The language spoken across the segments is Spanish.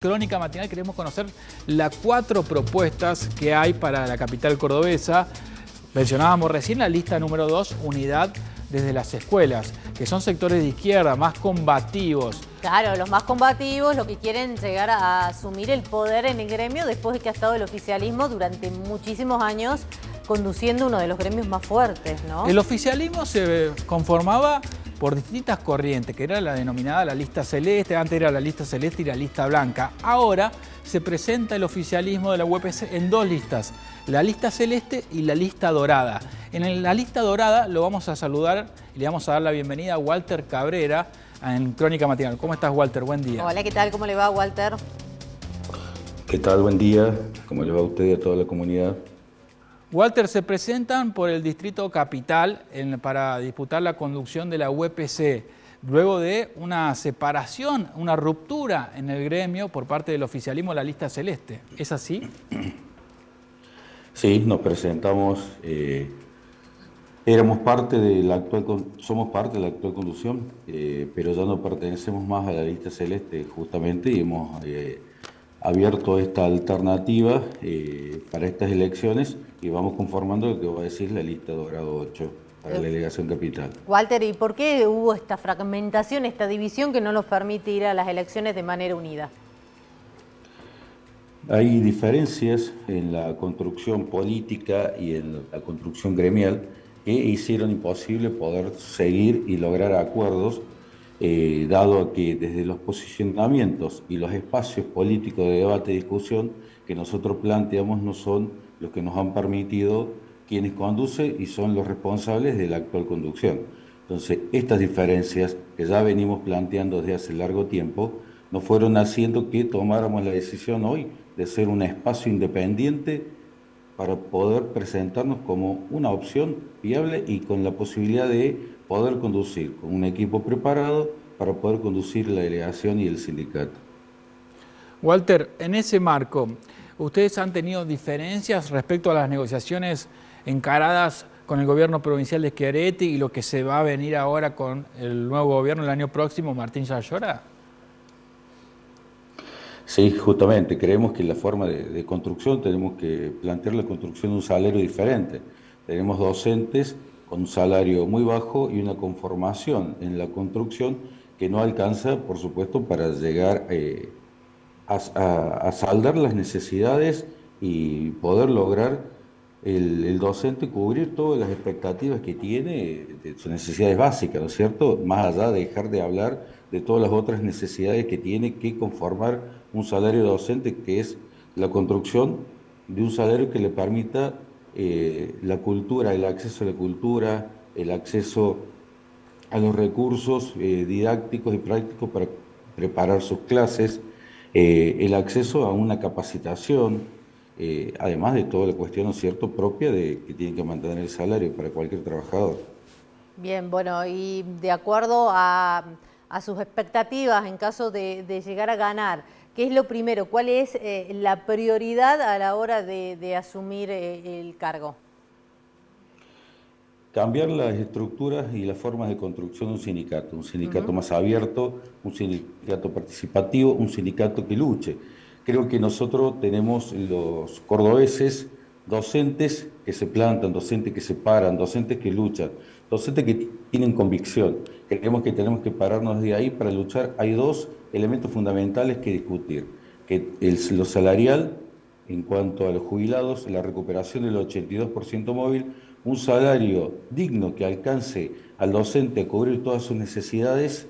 Crónica Matinal queremos conocer las cuatro propuestas que hay para la capital cordobesa. Mencionábamos recién la lista número dos, unidad desde las escuelas, que son sectores de izquierda, más combativos. Claro, los más combativos, los que quieren llegar a asumir el poder en el gremio después de que ha estado el oficialismo durante muchísimos años conduciendo uno de los gremios más fuertes, ¿no? El oficialismo se conformaba por distintas corrientes, que era la denominada la lista celeste, antes era la lista celeste y la lista blanca. Ahora se presenta el oficialismo de la UPC en dos listas, la lista celeste y la lista dorada. En la lista dorada lo vamos a saludar y le vamos a dar la bienvenida a Walter Cabrera en Crónica Matinal. ¿Cómo estás, Walter? Buen día. Hola, ¿qué tal? ¿Cómo le va, Walter? ¿Qué tal? Buen día. ¿Cómo le va a usted y a toda la comunidad? Walter, se presentan por el Distrito Capital para disputar la conducción de la UPC, luego de una separación, una ruptura en el gremio por parte del oficialismo de la lista celeste. ¿Es así? Sí, nos presentamos, eh, éramos parte de la actual, somos parte de la actual conducción, eh, pero ya no pertenecemos más a la lista celeste justamente y hemos eh, abierto esta alternativa para estas elecciones y vamos conformando lo que va a decir la lista Dorado 8 para la delegación capital. Walter, ¿y por qué hubo esta fragmentación, esta división que no nos permite ir a las elecciones de manera unida? Hay diferencias en la construcción política y en la construcción gremial que hicieron imposible poder seguir y lograr acuerdos, eh, dado que desde los posicionamientos y los espacios políticos de debate y discusión que nosotros planteamos no son los que nos han permitido quienes conducen y son los responsables de la actual conducción. Entonces, estas diferencias que ya venimos planteando desde hace largo tiempo, nos fueron haciendo que tomáramos la decisión hoy de ser un espacio independiente para poder presentarnos como una opción viable y con la posibilidad de poder conducir con un equipo preparado para poder conducir la delegación y el sindicato. Walter, en ese marco, ¿Ustedes han tenido diferencias respecto a las negociaciones encaradas con el gobierno provincial de Schiaretti y lo que se va a venir ahora con el nuevo gobierno el año próximo, Martín Yayora? Sí, justamente. Creemos que la forma de, construcción tenemos que plantear la construcción de un salario diferente. Tenemos docentes con un salario muy bajo y una conformación en la construcción que no alcanza, por supuesto, para llegar eh, a, saldar las necesidades y poder lograr el, docente cubrir todas las expectativas que tiene de sus necesidades básicas, ¿no es cierto? Más allá de dejar de hablar de todas las otras necesidades que tiene que conformar un salario docente, que es la construcción de un salario que le permita eh, la cultura, el acceso a la cultura, el acceso a los recursos eh, didácticos y prácticos para preparar sus clases, eh, el acceso a una capacitación, además de toda la cuestión, cierto?, propia de que tienen que mantener el salario para cualquier trabajador. Bien, bueno, y de acuerdo a, sus expectativas en caso de, llegar a ganar, ¿qué es lo primero? ¿Cuál es eh, la prioridad a la hora de asumir el cargo? cambiar las estructuras y las formas de construcción de un sindicato, un sindicato más abierto, un sindicato participativo, un sindicato que luche. Creo que nosotros tenemos los cordobeses docentes que se plantan, docentes que se paran, docentes que luchan, docentes que tienen convicción. Creemos que tenemos que pararnos de ahí para luchar. Hay dos elementos fundamentales que discutir, que lo salarial en cuanto a los jubilados, la recuperación del 82% móvil, un salario digno que alcance al docente a cubrir todas sus necesidades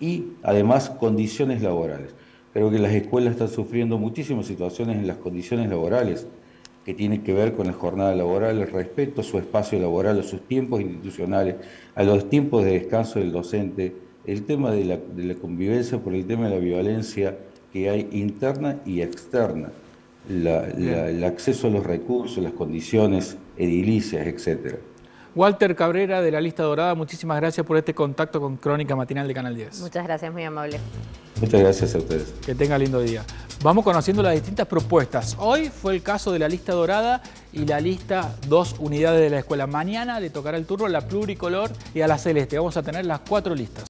y además condiciones laborales. Creo que las escuelas están sufriendo muchísimas situaciones en las condiciones laborales que tienen que ver con la jornada laboral, el respeto a su espacio laboral, a sus tiempos institucionales, a los tiempos de descanso del docente, el tema de la, de la convivencia por el tema de la violencia que hay interna y externa el acceso a los recursos, las condiciones edilicias, etcétera. Walter Cabrera de la Lista Dorada, muchísimas gracias por este contacto con Crónica Matinal de Canal 10. Muchas gracias, muy amable. Muchas gracias a ustedes. Que tenga lindo día. Vamos conociendo las distintas propuestas. Hoy fue el caso de la lista dorada y la lista dos unidades de la escuela. Mañana le tocará el turno a la pluricolor y a la celeste. Vamos a tener las cuatro listas.